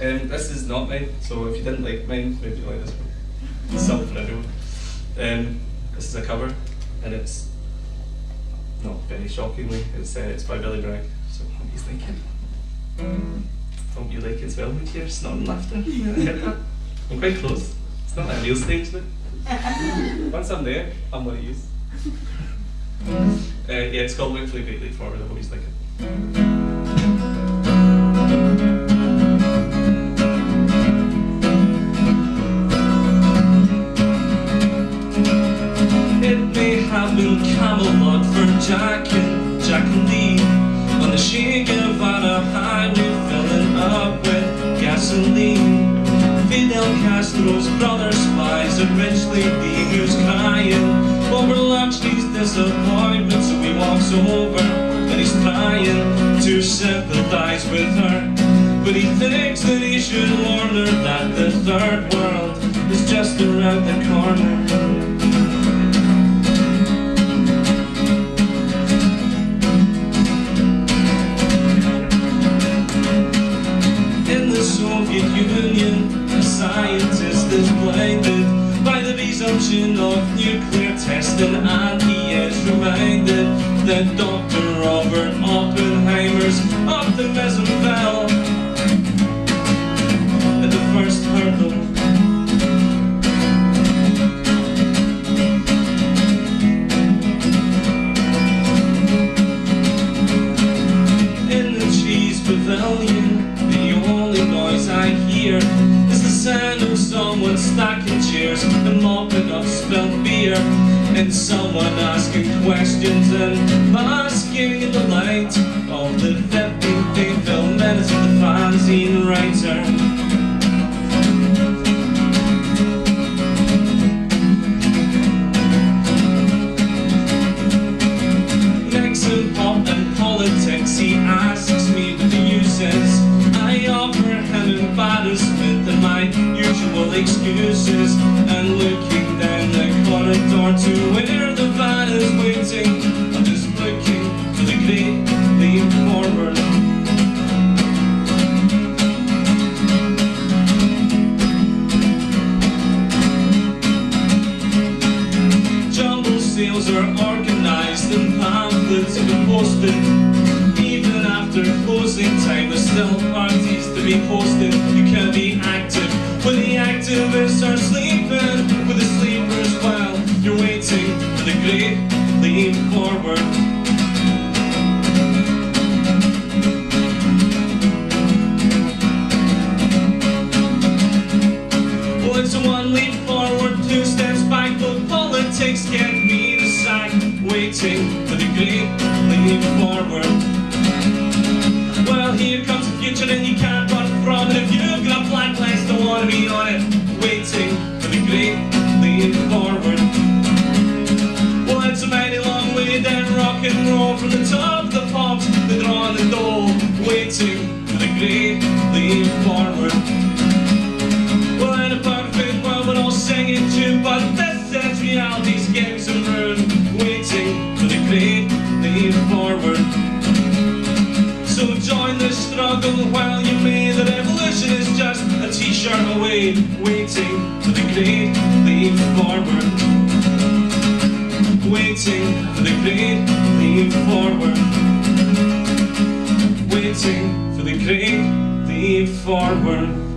Um, this is not mine, so if you didn't like mine, maybe you like this one. It's something for everyone. Um, this is a cover, and it's not very shockingly, it's uh, it's by Billy Bragg. So what are you thinking? Hope you like it as well with your snot and laughter. I'm quite close. It's not a real stage now. Once I'm there, I'm gonna use. Uh, yeah, it's called Wait for the Great Leap Forward. I hope you like. It Camelot for Jack and Jack and Lee On the Che Guevara highway filling up with gasoline. Fidel Castro's brother spies a rich lady who's crying. Over Lachi's disappointment so he walks over and he's trying to sympathize with her. But he thinks that he should warn her that the third world is just around the corner Soviet Union, a scientist is blinded by the resumption of nuclear testing, and he is reminded that Dr. Robert Oppenheimer's optimism mopping up spilled beer, and someone asking questions and basking in the light of the 15th film minutes of the fanzine writer. Mixing pop and politics, he asks me what the use is. I offer him embarrassment and my usual excuses. And looking down the corridor to where the van is waiting, I'm just looking for the great leap forward. Jumble sales are organized and pamphlets been posted. Even after closing time, there's still parties to be hosted. Activists are sleeping. With the sleepers, while you're waiting for the great leap forward. One forward, two steps back, but politics can't mean a sack. Waiting for the great leap forward. Well, here comes the future and you can't run from it. If you've got a black lights, don't want to be on it. Waiting for the great leap forward. Well, it's a mighty long way down rock and roll from the top of the pops, the draw and the dole. Waiting for the great leap forward. Well, in a perfect world, we're all singing tune, but this is reality's getting some room, waiting for the great leap forward. Struggle while you may. The revolution is just a t-shirt away, waiting for the great leap forward. Waiting for the great leap forward. Waiting for the great leap forward.